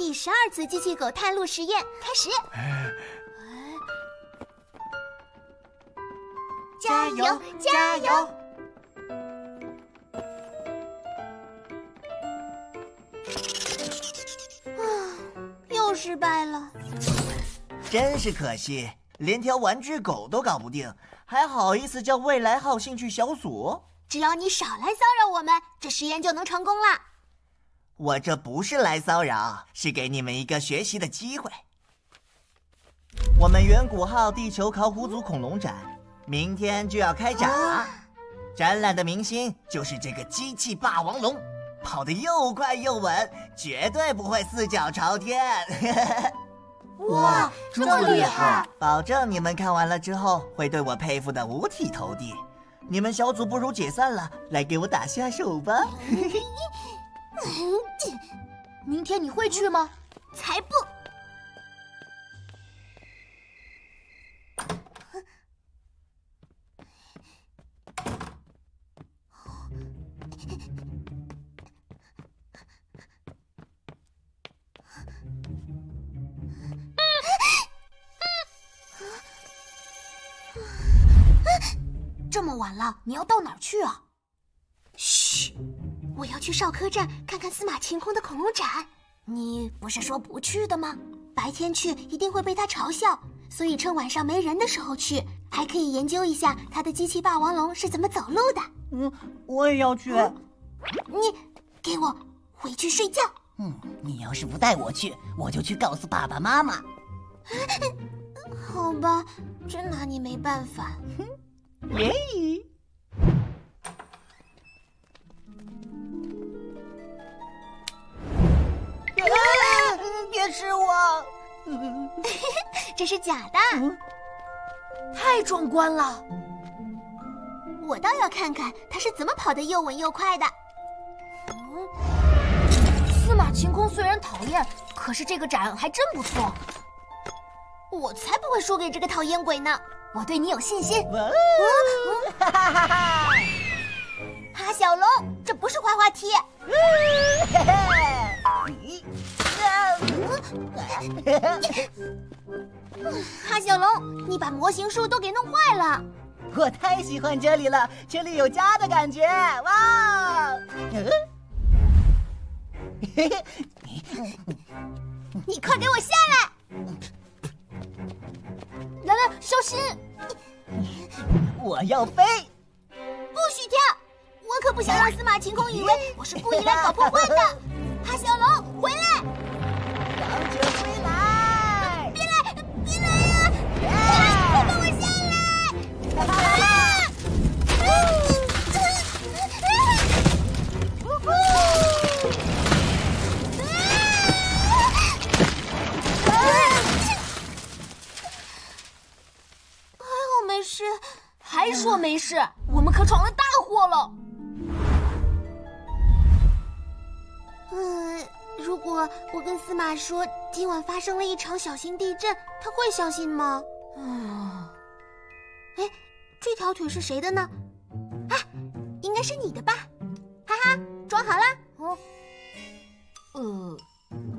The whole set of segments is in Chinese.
第十二次机器狗探路实验开始。加油，加油！啊，又失败了。真是可惜，连条玩具狗都搞不定，还好意思叫未来号兴趣小组？只要你少来骚扰我们，这实验就能成功了。我这不是来骚扰，是给你们一个学习的机会。我们远古号地球考古组恐龙展明天就要开展了，展览的明星就是这个机器霸王龙，跑得又快又稳，绝对不会四脚朝天。哇，这么厉害！保证你们看完了之后会对我佩服的五体投地。你们小组不如解散了，来给我打下手吧。明天你会去吗？才不！这么晚了，你要到哪儿去啊？嘘。我要去少科站看看司马晴空的恐龙展，你不是说不去的吗？白天去一定会被他嘲笑，所以趁晚上没人的时候去，还可以研究一下他的机器霸王龙是怎么走路的。嗯，我也要去。你给我回去睡觉。嗯，你要是不带我去，我就去告诉爸爸妈妈。好吧，真拿你没办法。哼，耶。别吃我！这是假的，太壮观了！我倒要看看他是怎么跑得又稳又快的。司马晴空虽然讨厌，可是这个展还真不错。我才不会输给这个讨厌鬼呢！我对你有信心。哈哈哈哈！哈小龙，这不是滑滑梯。哈小龙，你把模型树都给弄坏了。我太喜欢这里了，这里有家的感觉。哇！你快给我下来！来来，小心！我要飞！不许跳！我可不想让司马晴空以为我是故意来搞破坏的。哈小龙，回来！还说没事，我们可闯了大祸了。嗯，如果我跟司马说今晚发生了一场小型地震，他会相信吗？啊，哎，这条腿是谁的呢？啊，应该是你的吧？哈哈，装好了。哦，呃，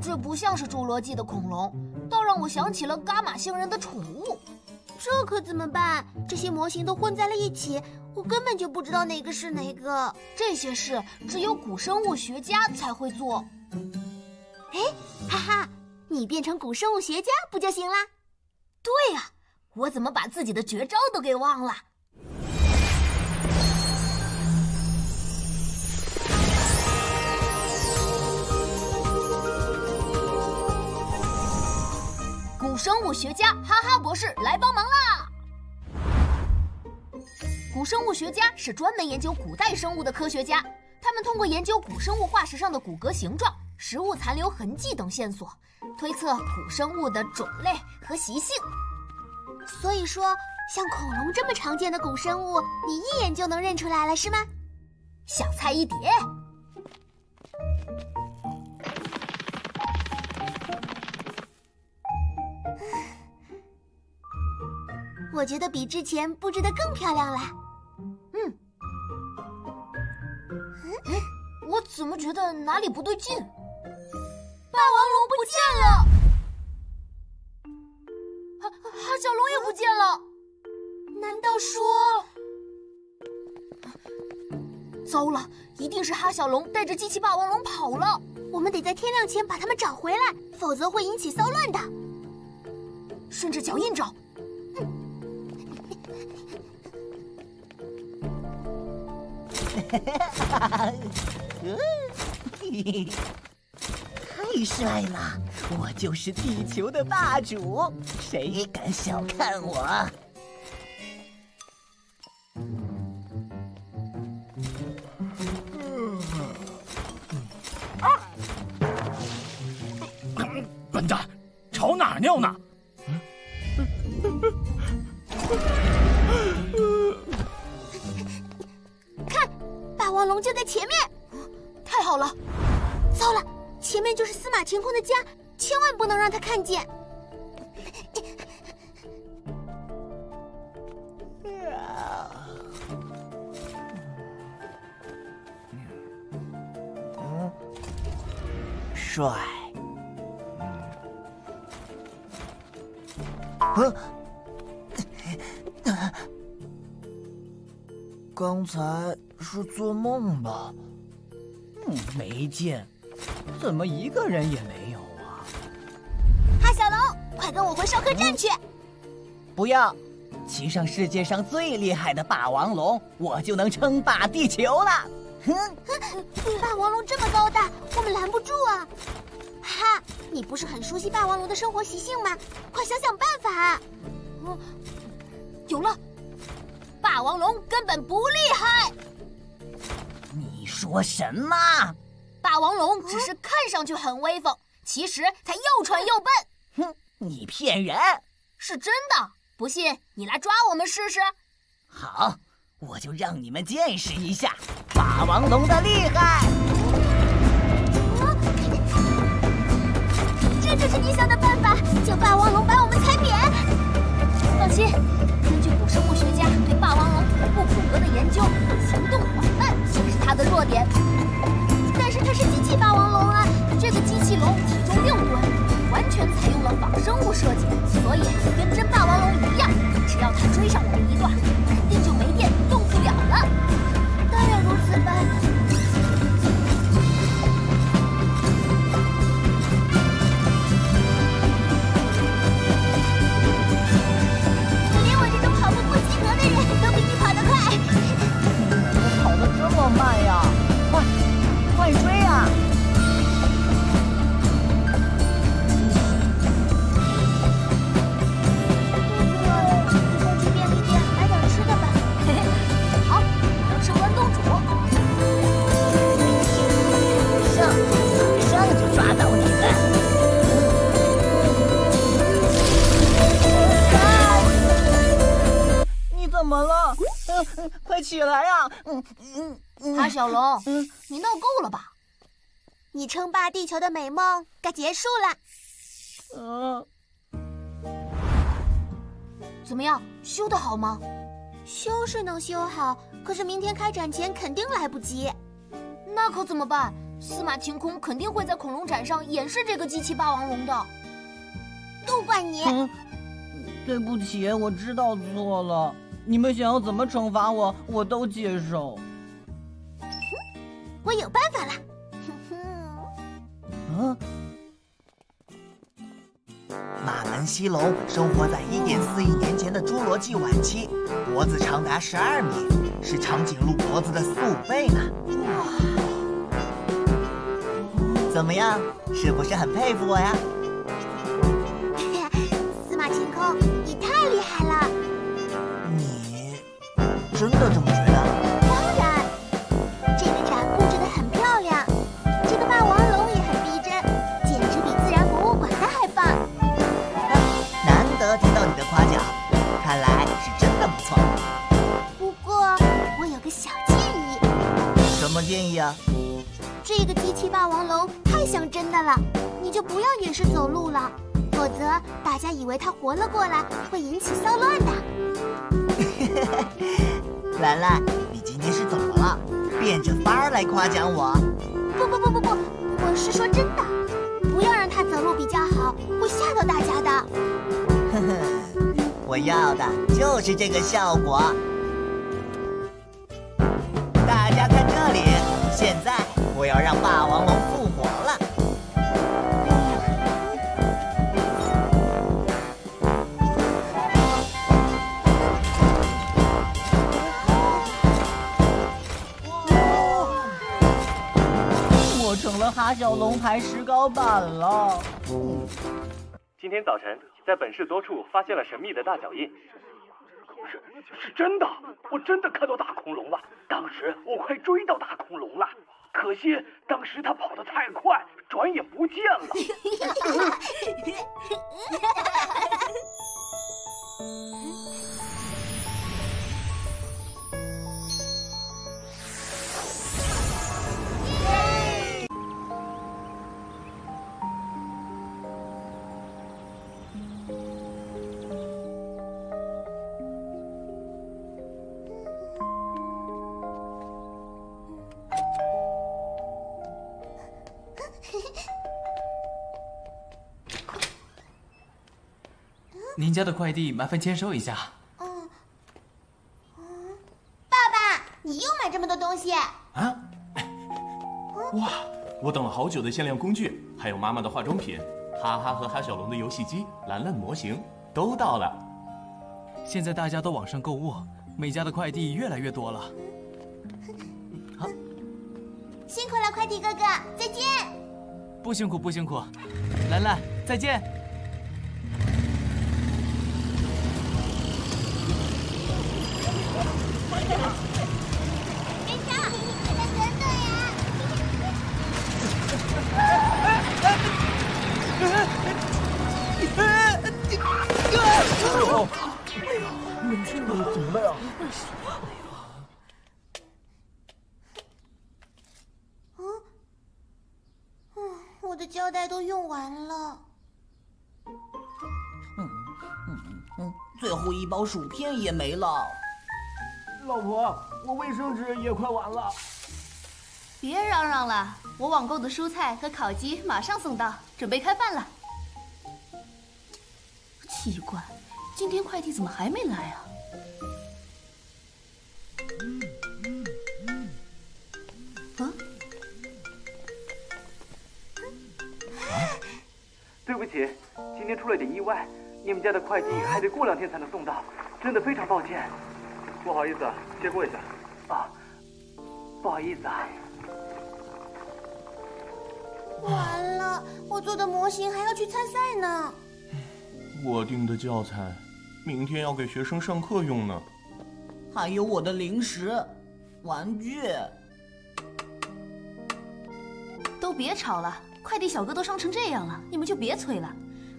这不像是侏罗纪的恐龙，倒让我想起了伽马星人的宠物。这可怎么办？这些模型都混在了一起，我根本就不知道哪个是哪个。这些事只有古生物学家才会做。哎，哈哈，你变成古生物学家不就行了？对呀，我怎么把自己的绝招都给忘了？古生物学家哈哈博士来帮忙啦！古生物学家是专门研究古代生物的科学家，他们通过研究古生物化石上的骨骼形状、食物残留痕迹等线索，推测古生物的种类和习性。所以说，像恐龙这么常见的古生物，你一眼就能认出来了，是吗？小菜一碟。我觉得比之前布置的更漂亮了。嗯。嗯，我怎么觉得哪里不对劲？爸王龙不见了，哈哈小龙也不见了。难道说？糟了，一定是哈小龙带着机器霸王龙跑了。我们得在天亮前把他们找回来，否则会引起骚乱的。顺着脚印找。太帅了！我就是地球的霸主，谁敢小看我？笨蛋，朝哪儿尿呢？看，霸王龙就在前面，太好了！前面就是司马晴空的家，千万不能让他看见。帅。刚才是做梦吧？没见，怎么一个人也没有啊？哈小龙，快跟我回授课站去！不要，骑上世界上最厉害的霸王龙，我就能称霸地球了。哼，霸王龙这么高大，我们拦不住啊！哈，你不是很熟悉霸王龙的生活习性吗？快想想办法！嗯，有了，霸王龙根本不厉害。你说什么？霸王龙只是看上去很威风，其实它又蠢又笨。哼，你骗人！是真的，不信你来抓我们试试。好，我就让你们见识一下霸王龙的厉害。这就是你想的办法，叫霸王龙把我们踩扁。放心，根据古生物学家对霸王龙头部骨骼的研究，行动缓慢就是它的弱点。霸王龙啊，这个机器龙体重六吨，嗯，快起来呀！嗯嗯嗯。哈小龙，你闹够了吧？你称霸地球的美梦该结束了。嗯，怎么样，修的好吗？修是能修好，可是明天开展前肯定来不及。那可怎么办？司马晴空肯定会在恐龙展上演示这个机器霸王龙的。都怪你！嗯，对不起，我知道错了。你们想要怎么惩罚我，我都接受。我有办法了。嗯，马门溪龙生活在一点四亿年前的侏罗纪晚期，脖子长达十二米，是长颈鹿脖子的四五倍呢。怎么样，是不是很佩服我呀？真的这么觉得？当然，这个展布置的很漂亮，这个霸王龙也很逼真，简直比自然博物馆的还棒。难得听到你的夸奖，看来是真的不错。不过我有个小建议，什么建议啊？这个机器霸王龙太像真的了，你就不要演示走路了，否则大家以为它活了过来，会引起骚乱的。兰兰你今天是怎么了？变着法儿来夸奖我？不不不不不我是说真的。不要让他走路比较好会吓到大家的。呵 呵我要的就是这个效果。大家看这里现在我要让霸王龙成了哈小龙牌石膏板了。今天早晨，在本市多处发现了神秘的大脚印。是是真的，我真的看到大恐龙了。当时我快追到大恐龙了，可惜当时它跑得太快，转眼不见了。您家的快递麻烦签收一下。爸爸，你又买这么多东西？啊！哇，我等了好久的限量工具，还有妈妈的化妆品，哈哈和哈小龙的游戏机，兰兰模型都到了。现在大家都网上购物，每家的快递越来越多了。辛苦了，快递哥哥，再见。不辛苦不辛苦，兰兰再见。包薯片也没了。老婆，我卫生纸也快完了。别嚷嚷了，我网购的蔬菜和烤鸡马上送到，准备开饭了。奇怪，今天快递怎么还没来啊？嗯，对不起，今天出了点意外，你们家的快递还得过两天才能送到，真的非常抱歉。不好意思啊，借过一下。啊，不好意思啊。完了，我做的模型还要去参赛呢。我订的教材，明天要给学生上课用呢。还有我的零食、玩具。都别吵了，快递小哥都伤成这样了，你们就别催了。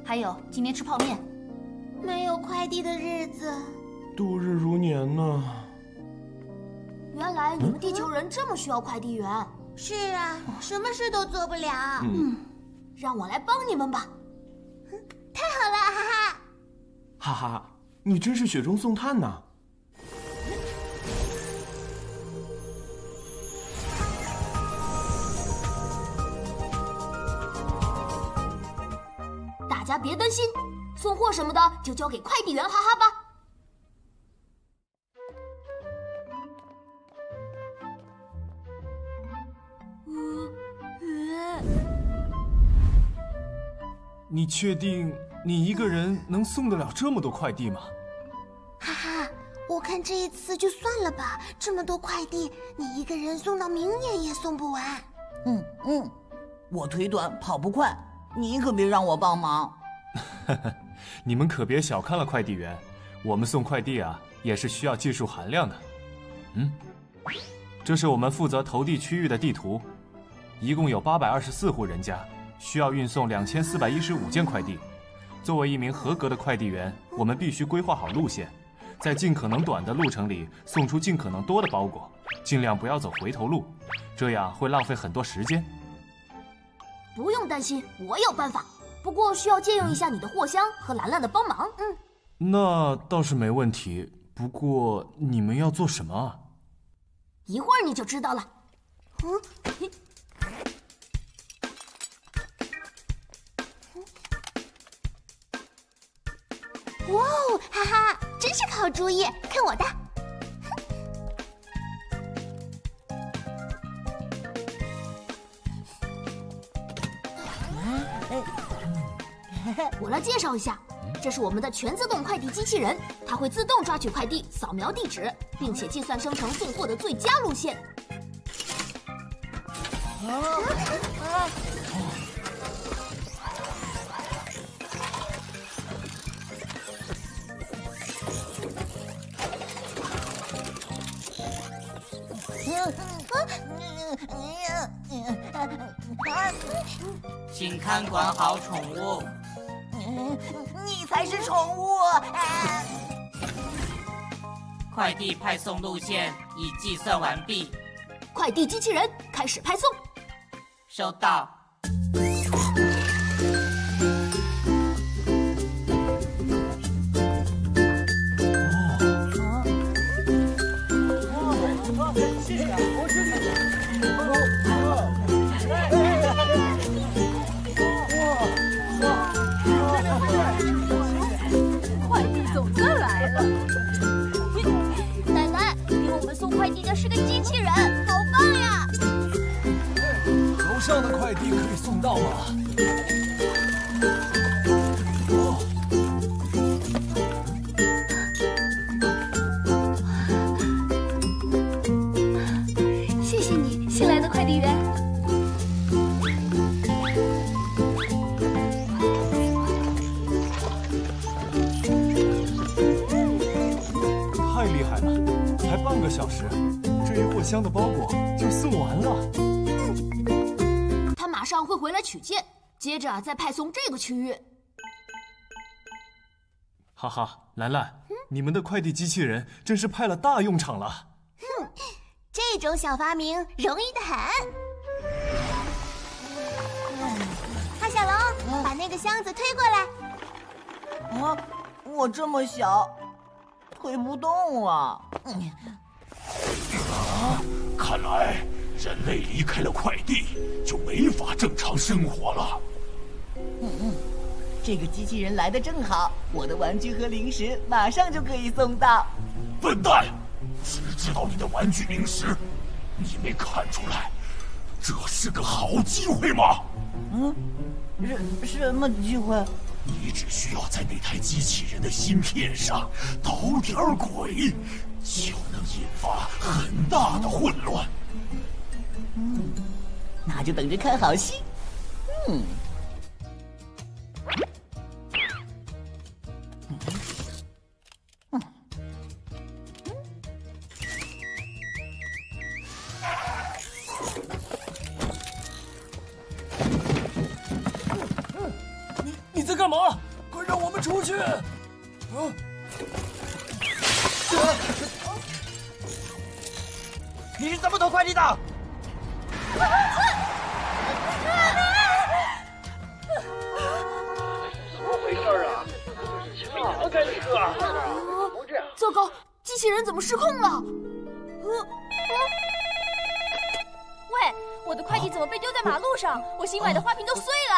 还有，今天吃泡面。没有快递的日子，度日如年呢。原来你们地球人这么需要快递员。是啊，什么事都做不了。嗯，让我来帮你们吧。太好了，哈哈！哈哈，你真是雪中送炭呐！大家别担心，送货什么的就交给快递员哈哈吧。你确定你一个人能送得了这么多快递吗？哈哈，我看这一次就算了吧，这么多快递，你一个人送到明年也送不完。嗯嗯，我腿短跑不快，你可别让我帮忙。你们可别小看了快递员，我们送快递啊也是需要技术含量的。嗯，这是我们负责投递区域的地图，一共有八百二十四户人家，需要运送两千四百一十五件快递。作为一名合格的快递员，我们必须规划好路线，在尽可能短的路程里送出尽可能多的包裹，尽量不要走回头路，这样会浪费很多时间。不用担心，我有办法。不过需要借用一下你的货箱和兰兰的帮忙。嗯，那倒是没问题。不过你们要做什么啊？一会儿你就知道了。嗯。哇哦，哈哈，真是个好主意！看我的。我来介绍一下，这是我们的全自动快递机器人，它会自动抓取快递、扫描地址，并且计算生成送货的最佳路线。请看管好宠物。你才是宠物！快递派送路线已计算完毕，快递机器人开始派送。收到。快递的是个机器人，好棒呀！楼上的快递可以送到吗？取件，接着再派送这个区域。哈哈，兰兰，你们的快递机器人真是派了大用场了。哼这种小发明容易的很。哈小龙，把那个箱子推过来。啊，我这么小，推不动啊！嗯，看来人类离开了快递，就没法正常生活了。嗯嗯这个机器人来的正好，我的玩具和零食马上就可以送到。笨蛋，只知道你的玩具零食，你没看出来这是个好机会吗？嗯，什什么机会？你只需要在那台机器人的芯片上捣点鬼，就能引发很大的混乱。嗯那就等着看好戏。嗯。你怎么开这个啊？不这样，糟糕，机器人怎么失控了？喂，我的快递怎么被丢在马路上？我新买的花瓶都碎了。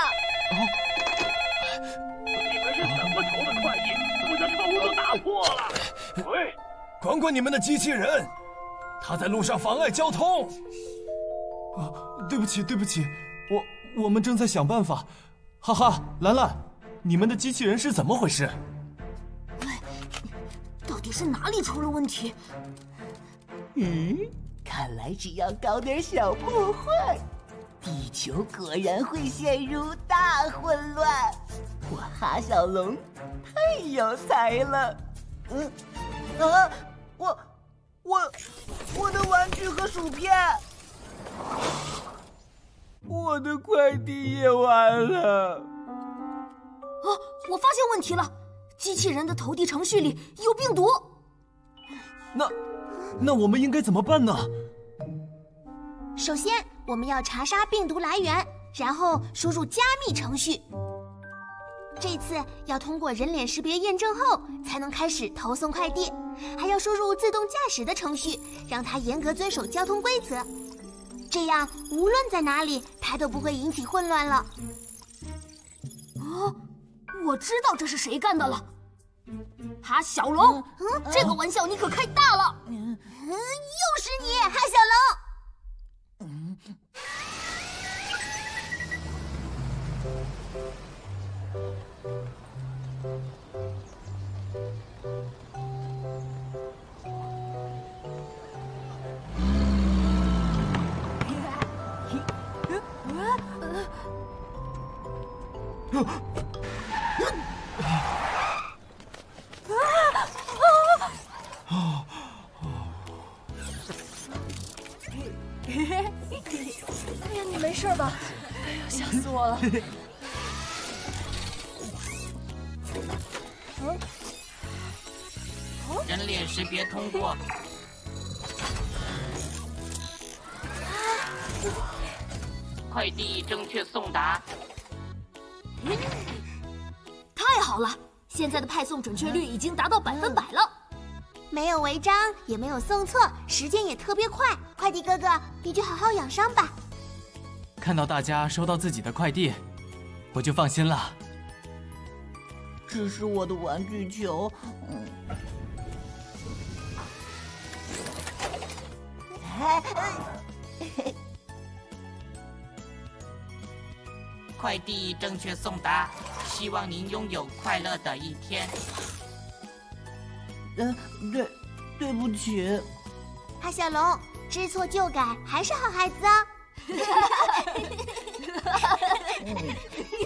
你们是怎么偷的快递？我的窗户都打破了。喂，管管你们的机器人，他在路上妨碍交通。啊，对不起，对不起，我我们正在想办法。哈哈，兰兰，你们的机器人是怎么回事？到底是哪里出了问题？嗯，看来只要搞点小破坏，地球果然会陷入大混乱。我哈小龙太有才了。嗯，啊，我我我的玩具和薯片，我的快递也完了。啊，我发现问题了，机器人的投递程序里有病毒。那那我们应该怎么办呢？首先，我们要查杀病毒来源，然后输入加密程序。这次要通过人脸识别验证后，才能开始投送快递，还要输入自动驾驶的程序，让它严格遵守交通规则。这样，无论在哪里，它都不会引起混乱了。啊，我知道这是谁干的了，哈小龙，这个玩笑你可开大了。嗯，又是你，哈小龙。哎呀，吓死我了！人脸识别通过。快递正确送达。太好了，现在的派送准确率已经达到百分百了。没有违章，也没有送错，时间也特别快。快递哥哥，你就好好养伤吧。看到大家收到自己的快递，我就放心了。这是我的玩具球。快递正确送达，希望您拥有快乐的一天。呃，对，对不起。哈小龙，知错就改，还是好孩子啊。うん。